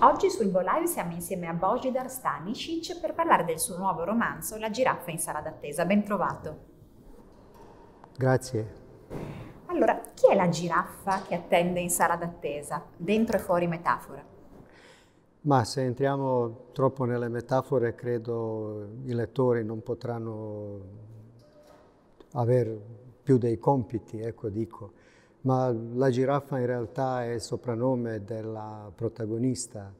Oggi sul Bo Live siamo insieme a Bojidar Stanisic per parlare del suo nuovo romanzo La giraffa in sala d'attesa. Ben trovato. Grazie. Allora, chi è la giraffa che attende in sala d'attesa? Dentro e fuori metafora. Ma se entriamo troppo nelle metafore, credo i lettori non potranno avere più dei compiti, ecco dico. Ma la giraffa in realtà è il soprannome della protagonista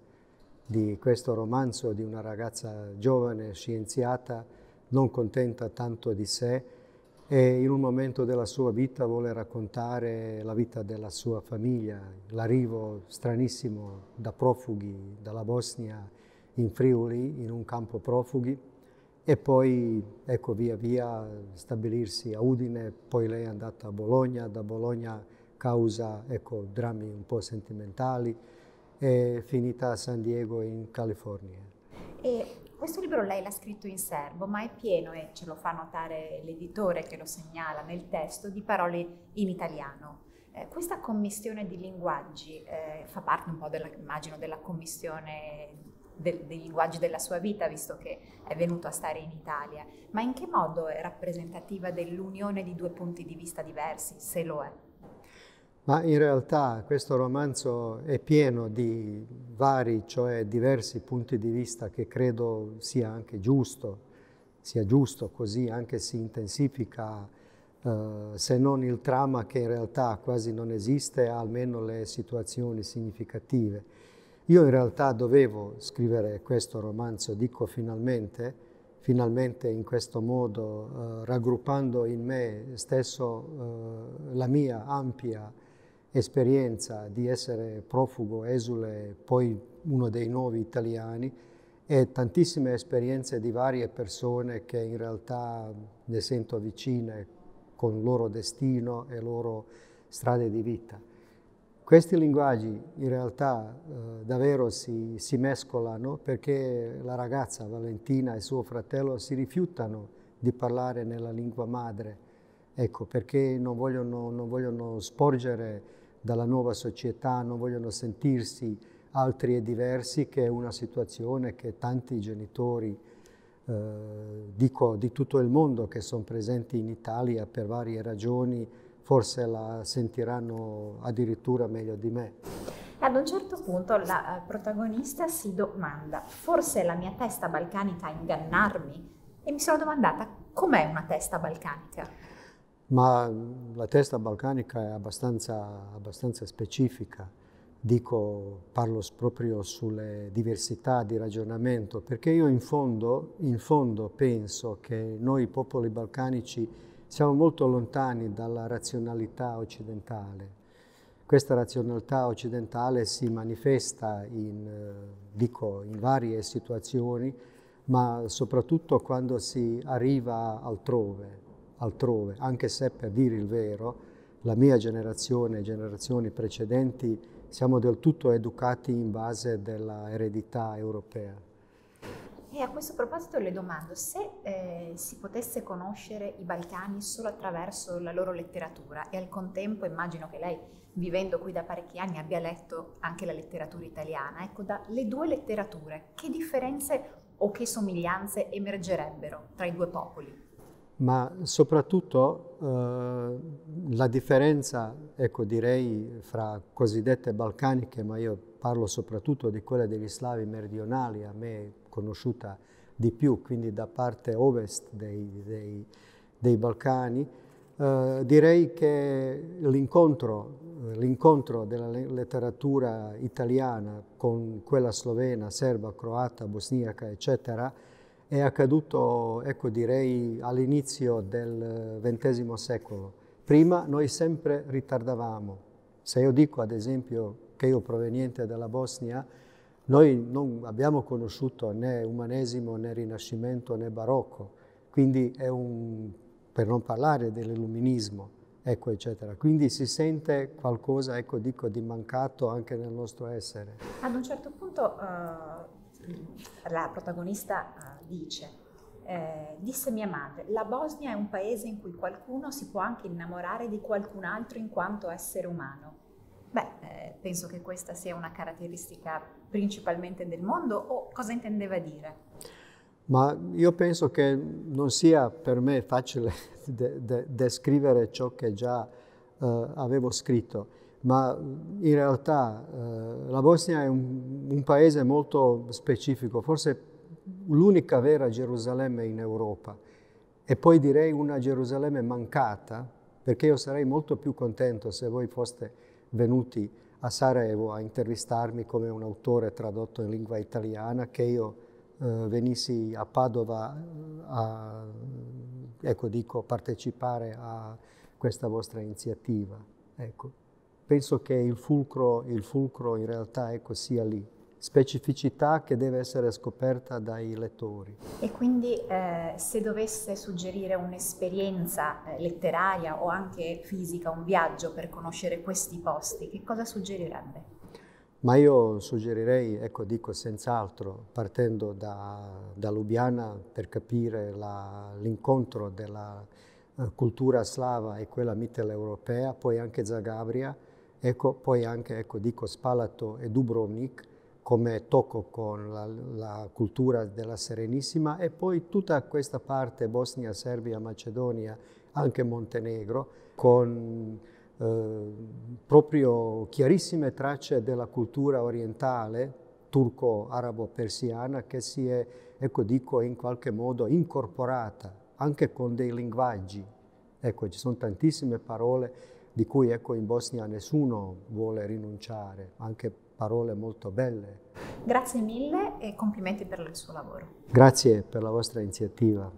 di questo romanzo, di una ragazza giovane, scienziata, non contenta tanto di sé e in un momento della sua vita vuole raccontare la vita della sua famiglia, l'arrivo stranissimo da profughi dalla Bosnia in Friuli, in un campo profughi, e poi ecco via via stabilirsi a Udine, poi lei è andata a Bologna, da Bologna causa ecco, drammi un po' sentimentali, è finita a San Diego in California. E questo libro lei l'ha scritto in serbo, ma è pieno, e ce lo fa notare l'editore che lo segnala nel testo, di parole in italiano. Eh, questa commissione di linguaggi eh, fa parte un po' della, immagino, della commissione del, dei linguaggi della sua vita, visto che è venuto a stare in Italia, ma in che modo è rappresentativa dell'unione di due punti di vista diversi, se lo è? Ma in realtà questo romanzo è pieno di vari, cioè diversi punti di vista che credo sia anche giusto, sia giusto così anche si intensifica, eh, se non il trama che in realtà quasi non esiste, almeno le situazioni significative. Io in realtà dovevo scrivere questo romanzo, dico finalmente, finalmente in questo modo, eh, raggruppando in me stesso eh, la mia ampia esperienza di essere profugo, esule, poi uno dei nuovi italiani e tantissime esperienze di varie persone che in realtà ne sento vicine con il loro destino e loro strade di vita. Questi linguaggi in realtà eh, davvero si, si, mescolano perché la ragazza Valentina e suo fratello si rifiutano di parlare nella lingua madre, ecco, perché non vogliono, non vogliono sporgere dalla nuova società, non vogliono sentirsi altri e diversi, che è una situazione che tanti genitori, eh, dico di tutto il mondo che sono presenti in Italia per varie ragioni, forse la sentiranno addirittura meglio di me. Ad un certo punto la eh, protagonista si domanda, forse la mia testa balcanica a ingannarmi? E mi sono domandata, com'è una testa balcanica? Ma la testa balcanica è abbastanza, abbastanza specifica. Dico, parlo proprio sulle diversità di ragionamento, perché io in fondo, in fondo penso che noi popoli balcanici siamo molto lontani dalla razionalità occidentale. Questa razionalità occidentale si manifesta in, dico, in varie situazioni, ma soprattutto quando si arriva altrove altrove, anche se per dire il vero, la mia generazione e generazioni precedenti siamo del tutto educati in base della eredità europea. E a questo proposito le domando, se eh, si potesse conoscere i Balcani solo attraverso la loro letteratura e al contempo immagino che lei, vivendo qui da parecchi anni, abbia letto anche la letteratura italiana, ecco, dalle due letterature, che differenze o che somiglianze emergerebbero tra i due popoli? Ma soprattutto eh, la differenza, ecco direi, fra cosiddette balcaniche, ma io parlo soprattutto di quelle degli slavi meridionali, a me conosciuta di più, quindi da parte ovest dei, dei, dei Balcani, eh, direi che l'incontro, l'incontro della letteratura italiana con quella slovena, serba, croata, bosniaca, eccetera, è accaduto, ecco direi, all'inizio del XX secolo. Prima noi sempre ritardavamo. Se io dico ad esempio che io proveniente dalla Bosnia, noi non abbiamo conosciuto né umanesimo né rinascimento né barocco, quindi è un, per non parlare dell'illuminismo, ecco eccetera. Quindi si sente qualcosa, ecco dico, di mancato anche nel nostro essere. Ad un certo punto uh la protagonista uh, dice, eh, disse mia madre, la Bosnia è un paese in cui qualcuno si può anche innamorare di qualcun altro in quanto essere umano. Beh, eh, penso che questa sia una caratteristica principalmente del mondo o cosa intendeva dire? Ma io penso che non sia per me facile de- de- descrivere ciò che già eh, avevo scritto, ma in realtà eh, la Bosnia è un, un paese molto specifico, forse l'unica vera Gerusalemme in Europa. E poi direi una Gerusalemme mancata, perché io sarei molto più contento se voi foste venuti a Sarajevo a intervistarmi come un autore tradotto in lingua italiana, che io eh, venissi a Padova a, ecco, dico, partecipare a questa vostra iniziativa. Ecco. Penso che il fulcro, il fulcro in realtà ecco, sia lì specificità che deve essere scoperta dai lettori. E quindi eh, se dovesse suggerire un'esperienza eh, letteraria o anche fisica, un viaggio per conoscere questi posti, che cosa suggerirebbe? Ma io suggerirei, ecco dico senz'altro, partendo da, da Lubiana per capire l'incontro della cultura slava e quella mitteleuropea, poi anche Zagabria, ecco, poi anche, ecco, dico Spalato e Dubrovnik, come tocco con la, la, cultura della Serenissima e poi tutta questa parte Bosnia, Serbia, Macedonia, anche Montenegro, con eh, proprio chiarissime tracce della cultura orientale, turco-arabo-persiana, che si è, ecco dico, in qualche modo incorporata anche con dei linguaggi. Ecco, ci sono tantissime parole di cui ecco, in Bosnia nessuno vuole rinunciare, anche parole molto belle. Grazie mille e complimenti per il suo lavoro. Grazie per la vostra iniziativa.